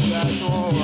别说我。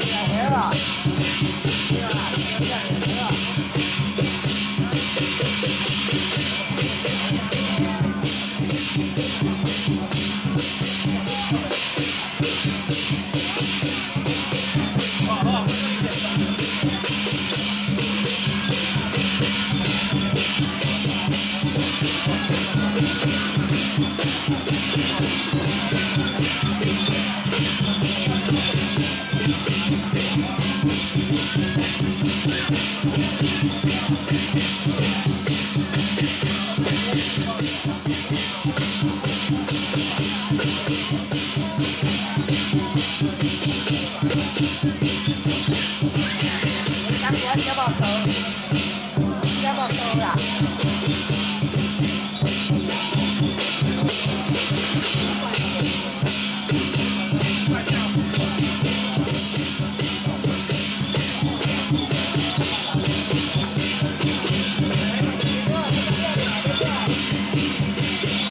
小宝头。